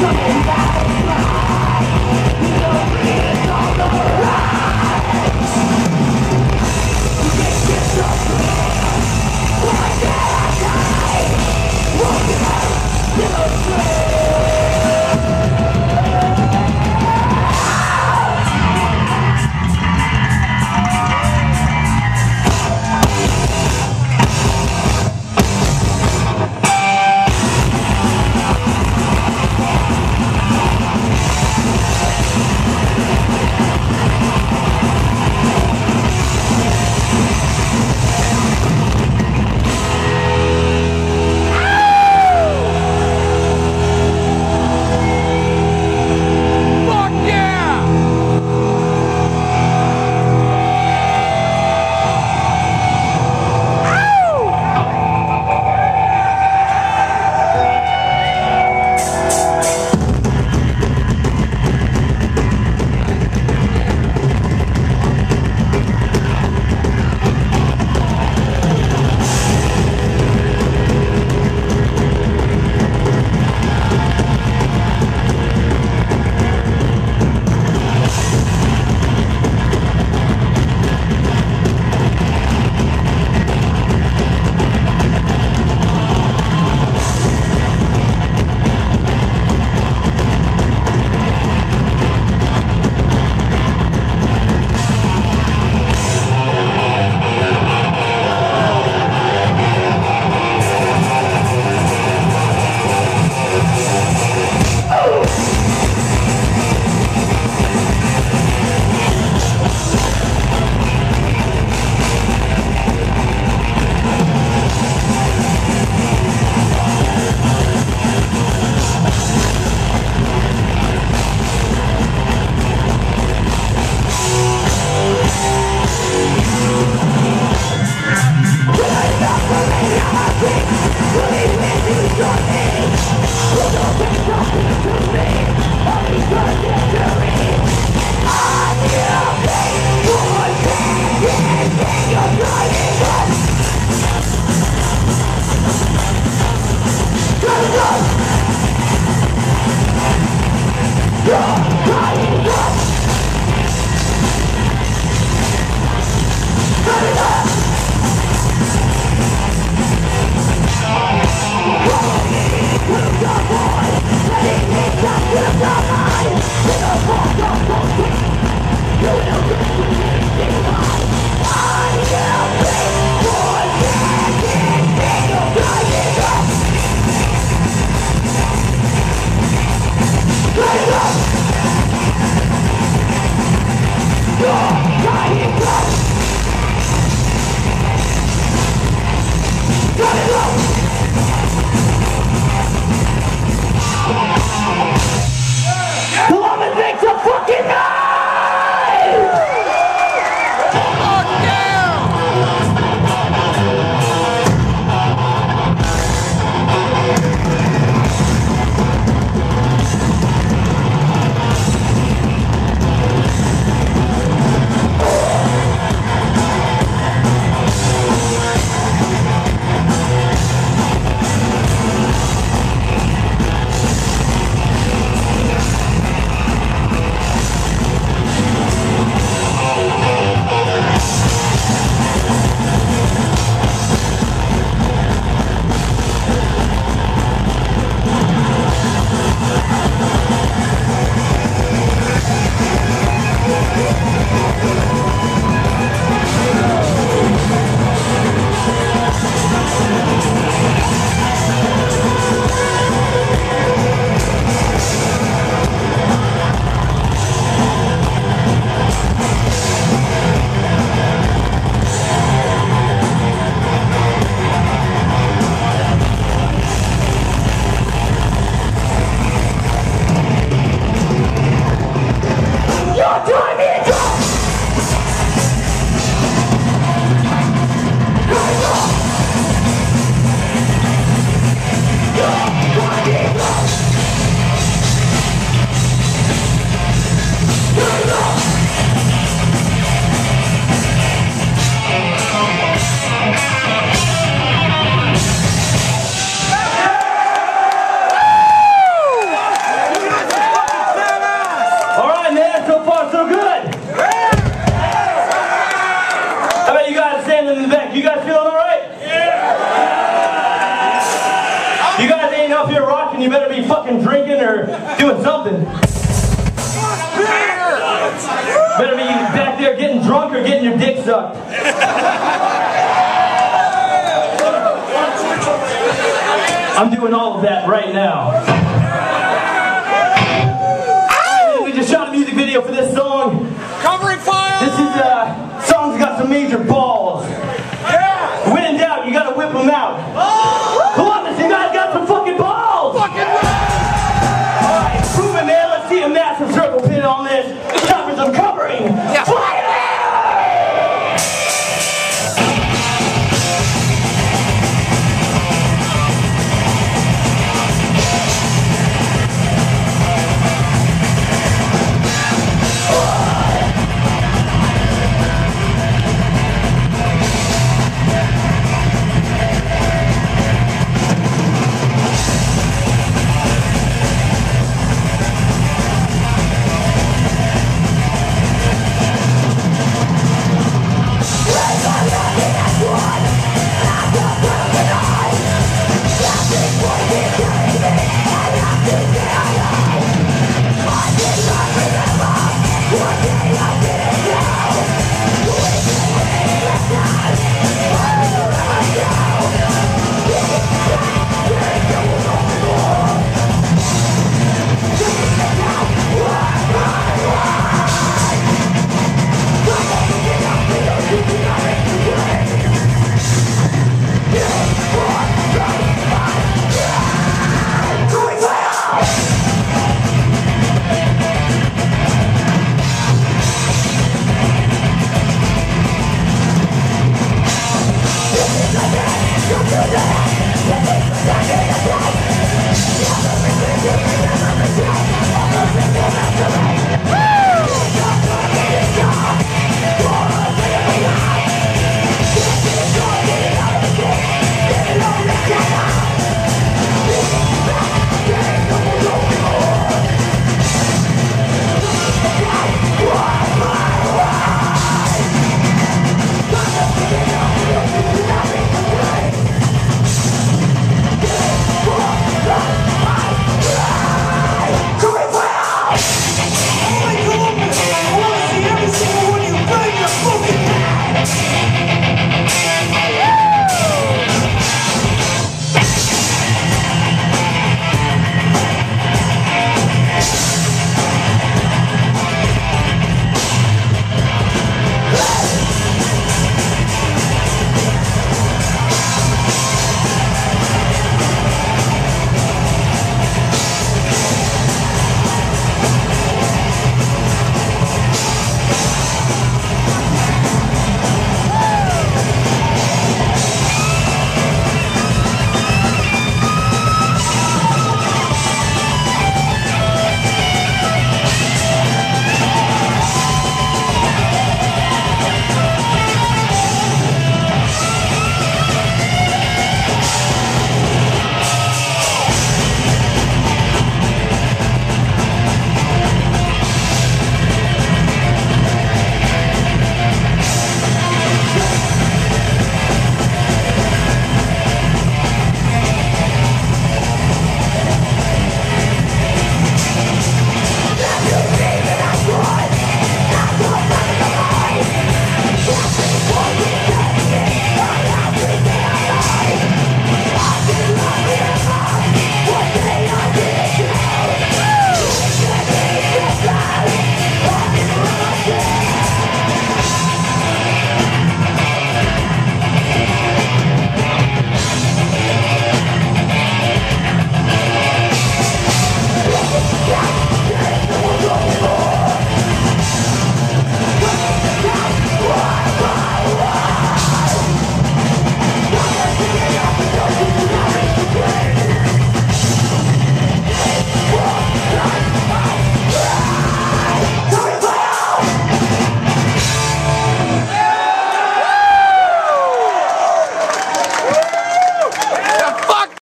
Don't Not for me, I'm a freak Believe in me, your age Will open Better be back there getting drunk or getting your dick sucked. I'm doing all of that right now. We just shot a music video for this song. Covering fire! This is uh, song's got some major balls. Yeah! When in doubt, you gotta whip them out. Oh! I'm